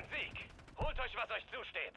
ein Sieg. Holt euch, was euch zusteht.